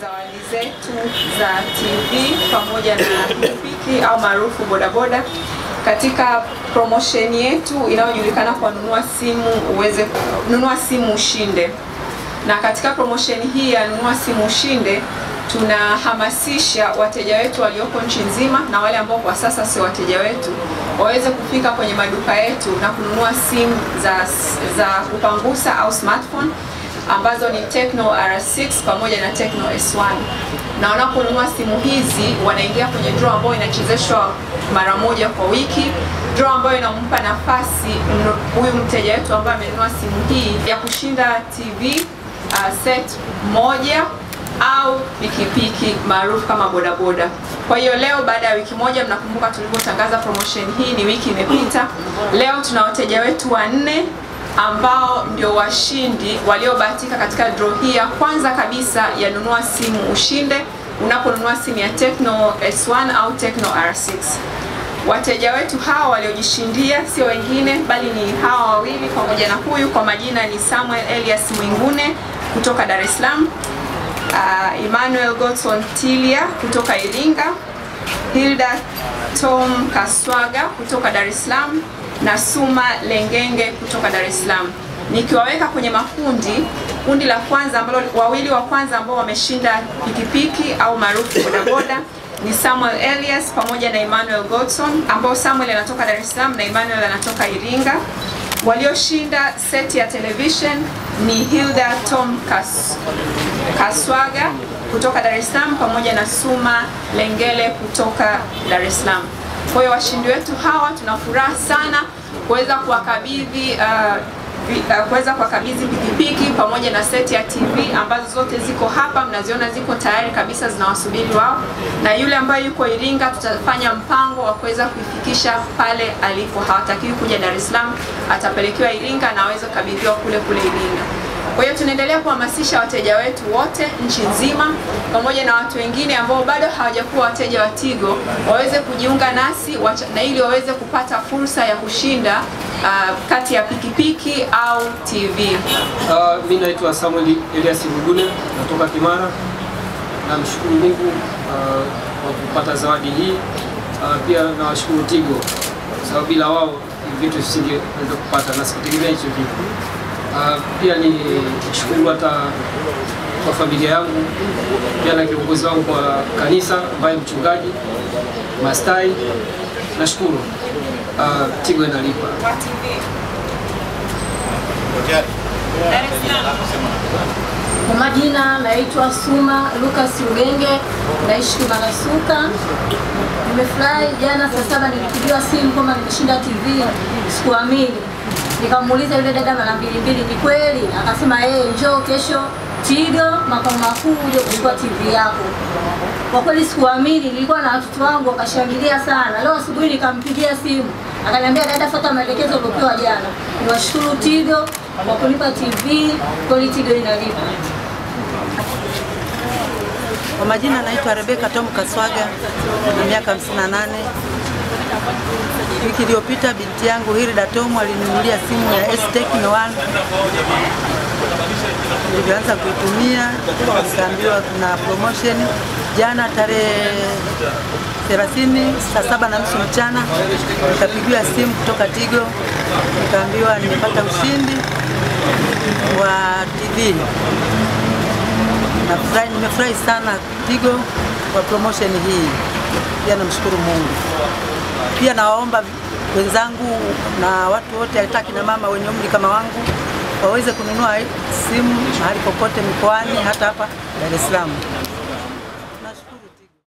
zawadi zetu za TV pamoja na pikipiki au maarufu bodaboda katika promotion yetu inayojulikana kwa nunua simu uweze nunua simu ushinde. Na katika promotion hii ya nunua simu ushinde tunahamasisha wateja wetu walioko nchi nzima na wale ambao kwa sasa sio wateja wetu waweze kufika kwenye maduka yetu na kununua simu za, za kupangusa au smartphone ambazo ni Tecno R6 pamoja na Tecno S1. Na wanaponunua simu hizi wanaingia kwenye draw ambayo inachezeshwa mara moja kwa wiki, draw ambayo inampa nafasi huyu mteja wetu ambaye amenunua simu hii ya kushinda TV uh, set moja au pikipiki maarufu kama bodaboda. Kwa hiyo leo baada ya wiki moja, mnakumbuka tulivyotangaza promotion hii, ni wiki imepita. Leo tuna wateja wetu wanne ambao ndio washindi waliobahatika katika draw hii ya kwanza kabisa ya nunua simu ushinde unaponunua simu ya Tecno S1 au Tecno R6. Wateja wetu hawa waliojishindia sio wengine bali ni hawa wawili pamoja na huyu, kwa majina ni Samuel Elias Mwingune kutoka Dar es Salaam, uh, Emmanuel Godson Tilia kutoka Iringa, Hilda Tom Kaswaga kutoka Dar es Salaam na Suma Lengenge kutoka Dar es Salaam. Nikiwaweka kwenye makundi, kundi la kwanza ambalo wawili wa kwanza ambao wameshinda pikipiki au maarufu bodaboda ni Samuel Elias pamoja na Emmanuel Godson, ambao Samuel anatoka Dar es Salaam na Emmanuel anatoka Iringa. Walioshinda seti ya television ni Hilda Tom Kas, Kaswaga kutoka Dar es Salaam pamoja na Suma Lengele kutoka Dar es Salaam. Kwa hiyo washindi wetu hawa tuna furaha sana kuweza kuwakabidhi uh, uh, kuweza kuwakabidhi pikipiki pamoja na seti ya TV ambazo zote ziko hapa, mnaziona ziko tayari kabisa zinawasubiri wao, na yule ambaye yuko Iringa tutafanya mpango wa kuweza kuifikisha pale alipo. Hawatakiwi kuja Dar es Salaam, atapelekewa Iringa na aweze kukabidhiwa kule kule Iringa. Kwa hiyo tunaendelea kuhamasisha wateja wetu wote nchi nzima pamoja na watu wengine ambao bado hawajakuwa wateja wa Tigo waweze kujiunga nasi wacha, na ili waweze kupata fursa ya kushinda uh, kati ya pikipiki au TV. Uh, mimi naitwa Samuel Elias Mugune natoka Kimara. Namshukuru Mungu uh, kwa kupata zawadi hii uh, pia nawashukuru Tigo kwa sababu bila wao vitu visingeweza kupata na sikutegemea hicho kitu. Uh, pia ni shukuru hata kwa familia yangu pia na kiongozi wangu kwa kanisa ambaye mchungaji Mastai. Nashukuru uh, Tigo inalipa. Kwa majina naitwa Suma Lucas Ugenge, naishi Kimarasuka. Nimefurahi jana saa saba nilipigiwa simu kwamba nimeshinda TV, sikuamini. Nikamuuliza yule dada mara mbili mbili, ni kweli? Akasema yeye, njoo kesho Tigo makao makuu uje kuchukua TV yako. Kwa kweli sikuamini, nilikuwa na watoto wangu wakashangilia sana. Leo asubuhi nikampigia simu akaniambia, dada, fuata maelekezo uliopewa jana. Niwashukuru Tigo kwa kunipa TV, kweli Tigo inalipa. Kwa majina naitwa Rebeka Tom Kaswaga na miaka 58. Wiki iliyopita binti yangu Hilda Tomo alininunulia simu ya S Tecno 1. Nilivyoanza kuitumia nikaambiwa kuna promotion jana tarehe 30 saa saba na nusu mchana nikapigiwa simu kutoka Tigo nikaambiwa nimepata ushindi wa TV. Nafurahi, nimefurahi sana Tigo kwa promotion hii. Pia namshukuru Mungu. Pia nawaomba wenzangu na watu wote, hata kina mama wenye umri kama wangu waweze kununua simu mahali popote mikoani, hata hapa Dar es Salaam.